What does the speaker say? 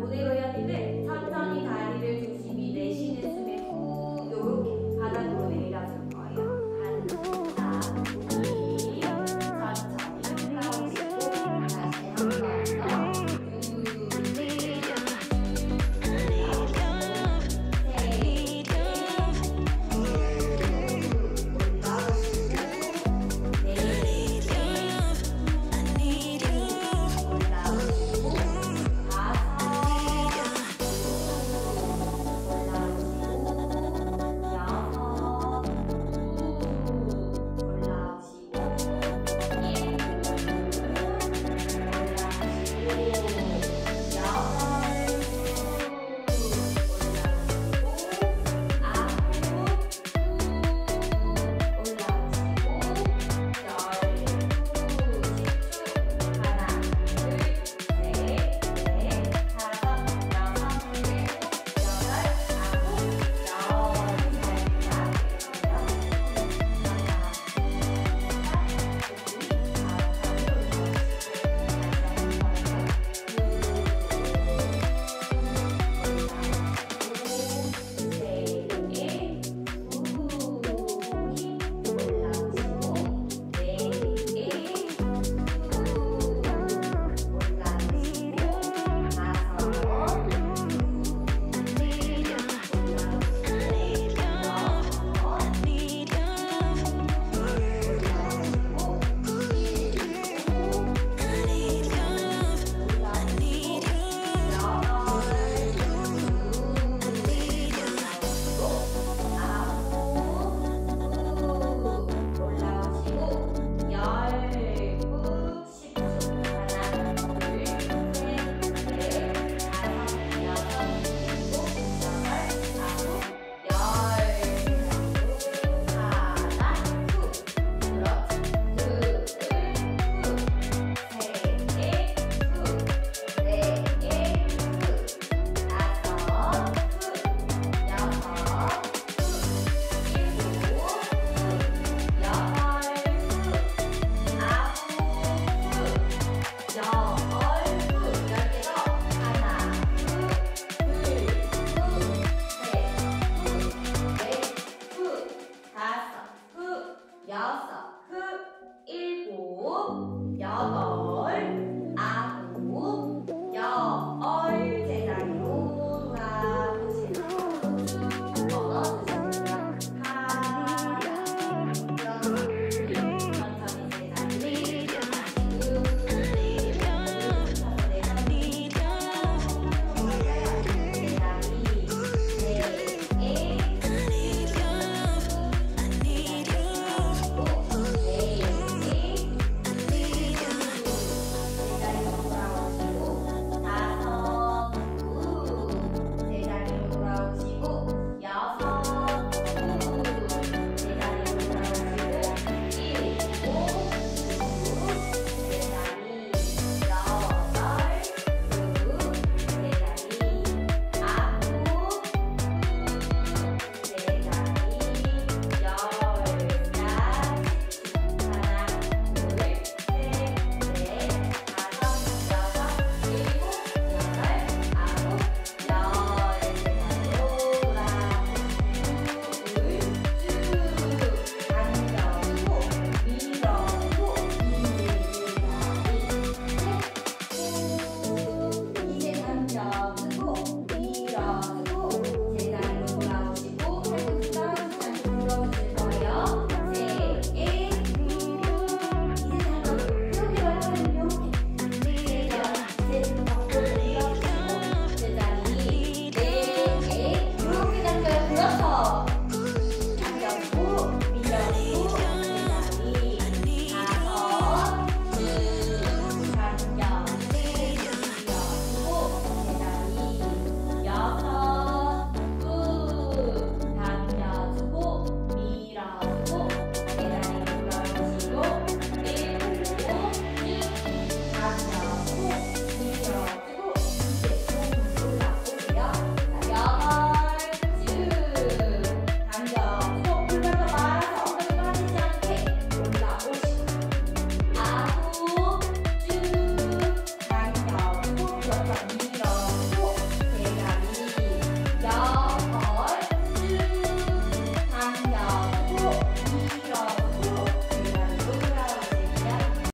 poder